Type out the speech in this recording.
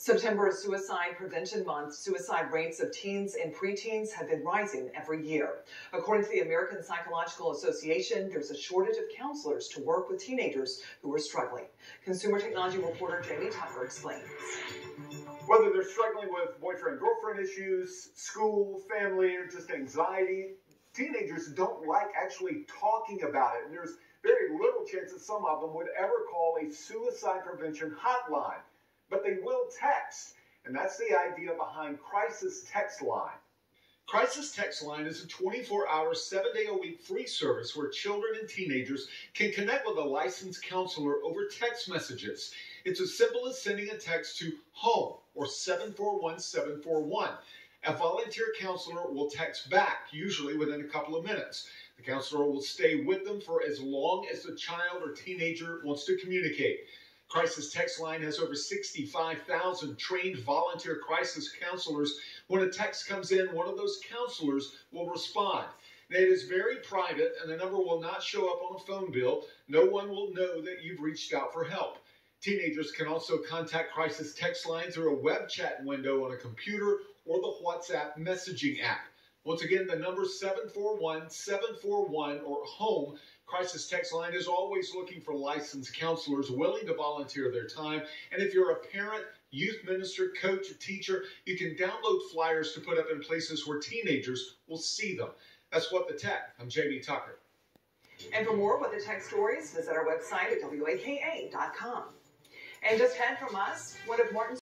September is Suicide Prevention Month. Suicide rates of teens and preteens have been rising every year. According to the American Psychological Association, there's a shortage of counselors to work with teenagers who are struggling. Consumer technology reporter Jamie Tucker explains. Whether they're struggling with boyfriend girlfriend issues, school, family, or just anxiety, teenagers don't like actually talking about it. And there's very little chance that some of them would ever call a suicide prevention hotline but they will text. And that's the idea behind Crisis Text Line. Crisis Text Line is a 24 hour, seven day a week free service where children and teenagers can connect with a licensed counselor over text messages. It's as simple as sending a text to home or 741 741. A volunteer counselor will text back, usually within a couple of minutes. The counselor will stay with them for as long as the child or teenager wants to communicate. Crisis Text Line has over 65,000 trained volunteer crisis counselors. When a text comes in, one of those counselors will respond. Now, it is very private, and the number will not show up on a phone bill. No one will know that you've reached out for help. Teenagers can also contact Crisis Text Line through a web chat window on a computer or the WhatsApp messaging app. Once again, the number 741 741 or HOME. Crisis Text Line is always looking for licensed counselors willing to volunteer their time. And if you're a parent, youth minister, coach, or teacher, you can download flyers to put up in places where teenagers will see them. That's What the Tech. I'm Jamie Tucker. And for more What the Tech stories, visit our website at WAKA.com. And just ahead from us, one of Martin's